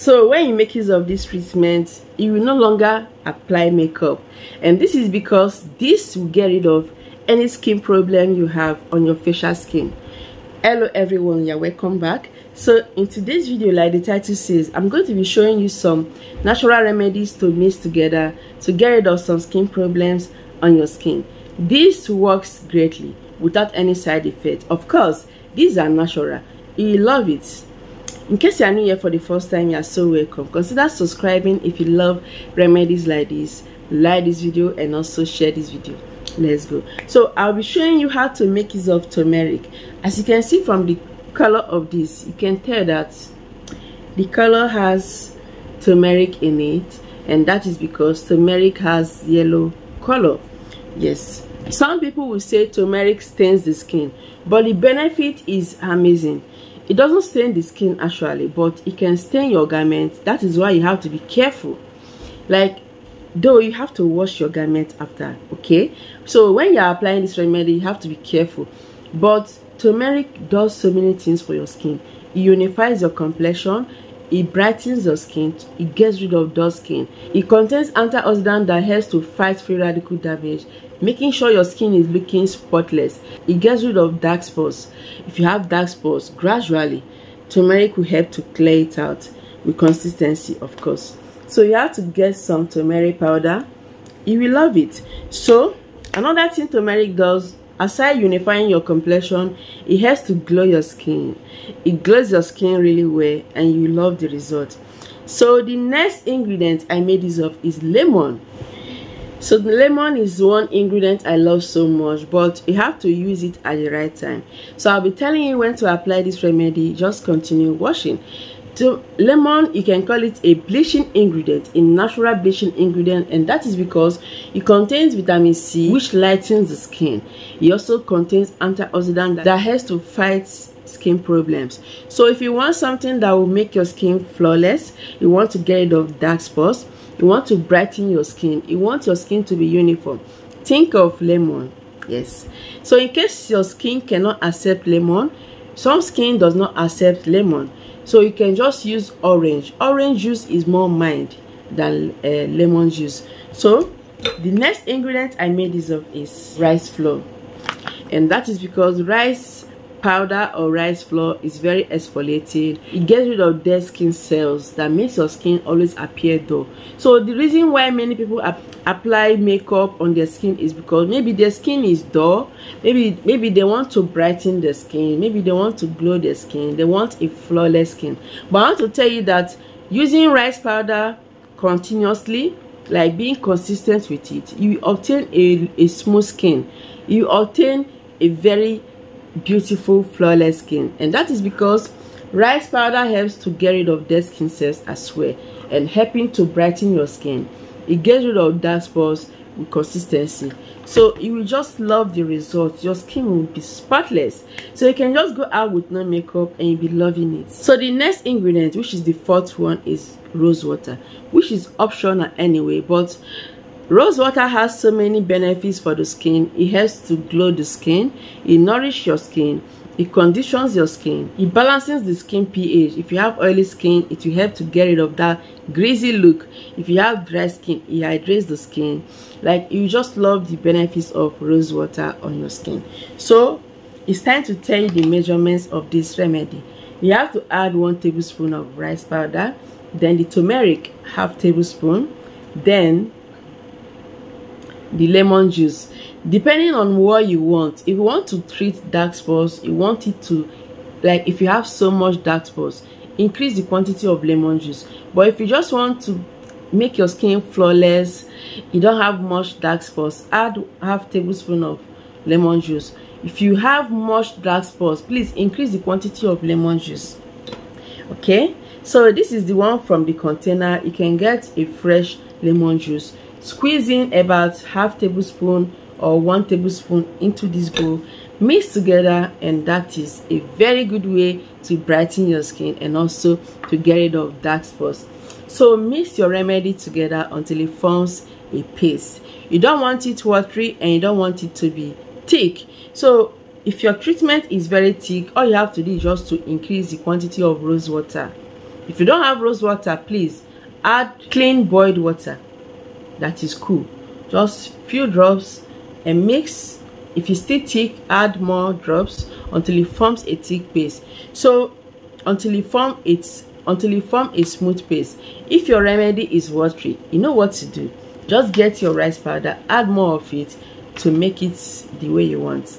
so when you make use of this treatment you will no longer apply makeup. And this is because this will get rid of any skin problem you have on your facial skin. Hello everyone you're welcome back. So in today's video like the title says i'm going to be showing you some natural remedies to mix together to get rid of some skin problems on your skin. This works greatly without any side effect of course these are natural. You love it in case you are new here for the first time you are so welcome. Consider subscribing if you love remedies like this. Like this video and also share this video. Let's go. So i'll be showing you how to make use of turmeric. As you can see from the color of this you can tell that the color has turmeric in it and that is because turmeric has yellow color. Yes. Some people will say turmeric stains the skin but the benefit is amazing it doesn't stain the skin actually but it can stain your garment. That is why you have to be careful. Like though you have to wash your garment after okay? So when you're applying this remedy you have to be careful. But turmeric does so many things for your skin. It unifies your complexion it brightens your skin it gets rid of dull skin. It contains antioxidant that helps to fight free radical damage making sure your skin is looking spotless. It gets rid of dark spots. If you have dark spots gradually turmeric will help to clear it out with consistency of course. So you have to get some turmeric powder. You will love it. So another thing turmeric does aside unifying your complexion it helps to glow your skin. It glows your skin really well and you love the result. So the next ingredient i made this of is lemon. So the lemon is one ingredient i love so much but you have to use it at the right time. So i'll be telling you when to apply this remedy. Just continue washing so lemon you can call it a bleaching ingredient a natural bleaching ingredient and that is because it contains vitamin c which lightens the skin. It also contains antioxidant that helps to fight skin problems. So if you want something that will make your skin flawless you want to get rid of dark spots you want to brighten your skin you want your skin to be uniform think of lemon. Yes. So in case your skin cannot accept lemon some skin does not accept lemon so you can just use orange. Orange juice is more mild than uh, lemon juice. So the next ingredient i made use of is rice flour. And that is because rice powder or rice flour is very exfoliating it gets rid of dead skin cells that makes your skin always appear dull. So the reason why many people ap apply makeup on their skin is because maybe their skin is dull. Maybe maybe they want to brighten their skin. Maybe they want to glow their skin. They want a flawless skin. But i want to tell you that using rice powder continuously like being consistent with it you obtain a, a smooth skin. You obtain a very beautiful flawless skin. And that is because rice powder helps to get rid of dead skin cells as well and helping to brighten your skin. It gets rid of dark spots with consistency. So you will just love the result your skin will be spotless. So you can just go out with no makeup and you'll be loving it. So the next ingredient which is the fourth one is rose water which is optional anyway but Rose water has so many benefits for the skin. It helps to glow the skin. It nourishes your skin. It conditions your skin. It balances the skin pH. If you have oily skin, it will help to get rid of that greasy look. If you have dry skin, it hydrates the skin. Like you just love the benefits of rose water on your skin. So it's time to tell you the measurements of this remedy. You have to add one tablespoon of rice powder, then the turmeric half tablespoon, then the lemon juice. Depending on what you want if you want to treat dark spots you want it to like if you have so much dark spots increase the quantity of lemon juice. But if you just want to make your skin flawless you don't have much dark spots add half tablespoon of lemon juice. If you have much dark spots please increase the quantity of lemon juice. Okay? So this is the one from the container. You can get a fresh lemon juice squeeze in about half tablespoon or one tablespoon into this bowl. Mix together and that is a very good way to brighten your skin and also to get rid of dark spots. So mix your remedy together until it forms a paste. You don't want it watery and you don't want it to be thick. So if your treatment is very thick all you have to do is just to increase the quantity of rose water. If you don't have rose water please add clean boiled water that is cool. Just few drops and mix. If it's still thick add more drops until it forms a thick paste. So until it form its until it form a smooth paste. If your remedy is watery you know what to do. Just get your rice powder add more of it to make it the way you want.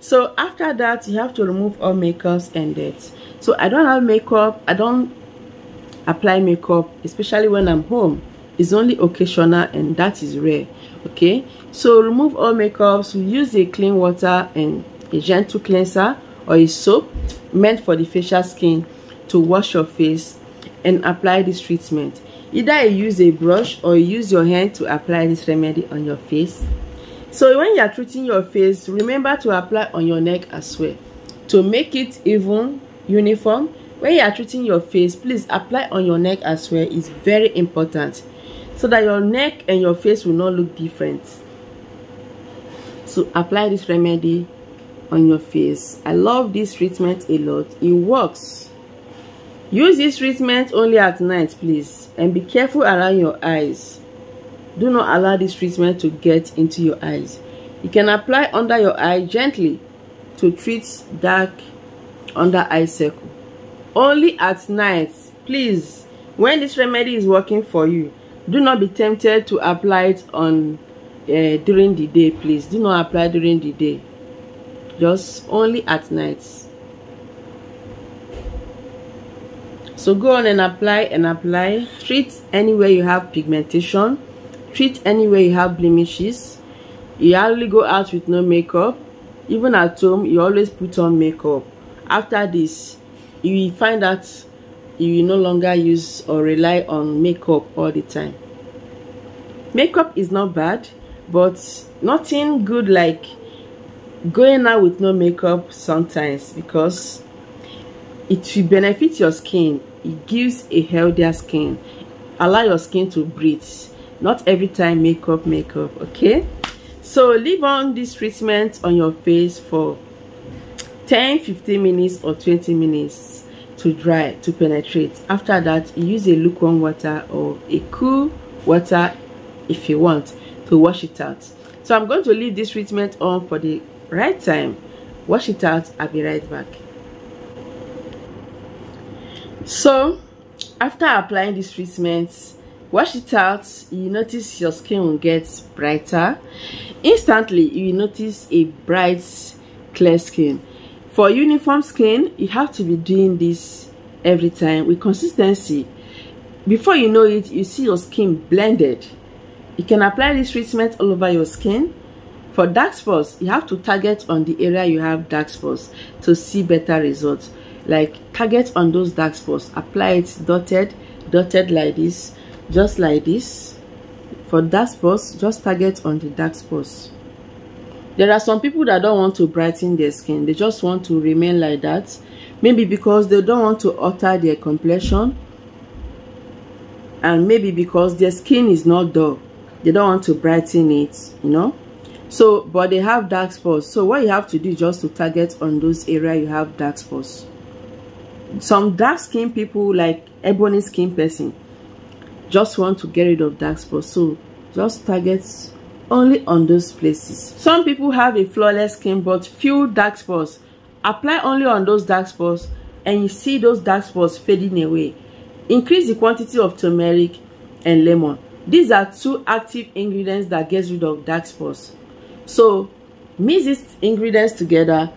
So after that you have to remove all makeups and dirt. So i don't have makeup i don't apply makeup especially when i'm home it's only occasional and that is rare okay? So remove all makeups use a clean water and a gentle cleanser or a soap meant for the facial skin to wash your face and apply this treatment. Either you use a brush or you use your hand to apply this remedy on your face. So when you are treating your face remember to apply on your neck as well. To make it even uniform when you are treating your face please apply on your neck as well. It's very important so that your neck and your face will not look different. So apply this remedy on your face. I love this treatment a lot. It works. Use this treatment only at night please and be careful around your eyes. Do not allow this treatment to get into your eyes. You can apply under your eye gently to treat dark under eye circle. Only at night please. When this remedy is working for you do not be tempted to apply it on uh, during the day please. Do not apply during the day. Just only at night. So go on and apply and apply. Treat anywhere you have pigmentation. Treat anywhere you have blemishes. You hardly go out with no makeup. Even at home you always put on makeup. After this you will find that you no longer use or rely on makeup all the time. Makeup is not bad but nothing good like going out with no makeup sometimes because it will benefit your skin. It gives a healthier skin. Allow your skin to breathe. Not every time makeup makeup okay? So leave on this treatment on your face for 10 15 minutes or 20 minutes to dry to penetrate. After that use a lukewarm water or a cool water if you want to wash it out. So i'm going to leave this treatment on for the right time. Wash it out i'll be right back. So after applying this treatment wash it out you notice your skin will get brighter. Instantly you notice a bright clear skin for uniform skin you have to be doing this every time with consistency. Before you know it you see your skin blended. You can apply this treatment all over your skin. For dark spots you have to target on the area you have dark spots to see better results. Like target on those dark spots. Apply it dotted dotted like this just like this. For dark spots just target on the dark spots there are some people that don't want to brighten their skin. They just want to remain like that. Maybe because they don't want to alter their complexion. And maybe because their skin is not dull. They don't want to brighten it you know? So but they have dark spots. So what you have to do is just to target on those area you have dark spots. Some dark skin people like ebony skin person just want to get rid of dark spots. So just target only on those places. Some people have a flawless skin but few dark spots. Apply only on those dark spots and you see those dark spots fading away. Increase the quantity of turmeric and lemon. These are two active ingredients that gets rid of dark spots. So mix these ingredients together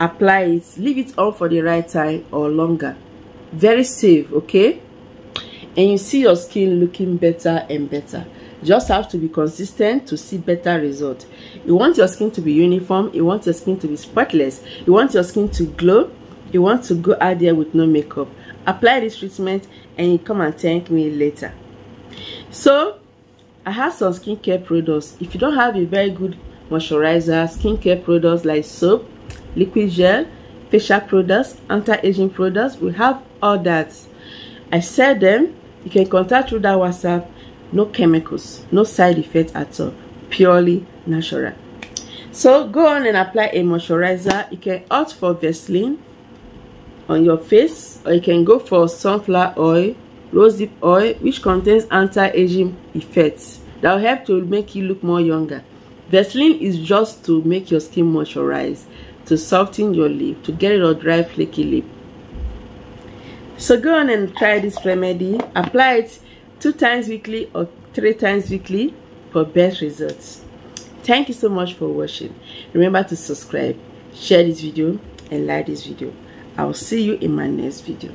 apply it leave it on for the right time or longer. Very safe okay? And you see your skin looking better and better just have to be consistent to see better results. You want your skin to be uniform you want your skin to be spotless you want your skin to glow you want to go out there with no makeup. Apply this treatment and you come and thank me later. So i have some skincare products. If you don't have a very good moisturizer skincare products like soap liquid gel facial products anti-aging products we have all that. I sell them. You can contact through that whatsapp no chemicals no side effects at all purely natural. So go on and apply a moisturizer. You can opt for vaseline on your face or you can go for sunflower oil rosehip oil which contains anti-aging effects that will help to make you look more younger. Vaseline is just to make your skin moisturize to soften your lip to get rid of dry flaky lip. So go on and try this remedy. Apply it two times weekly or three times weekly for best results. Thank you so much for watching. Remember to subscribe share this video and like this video. I'll see you in my next video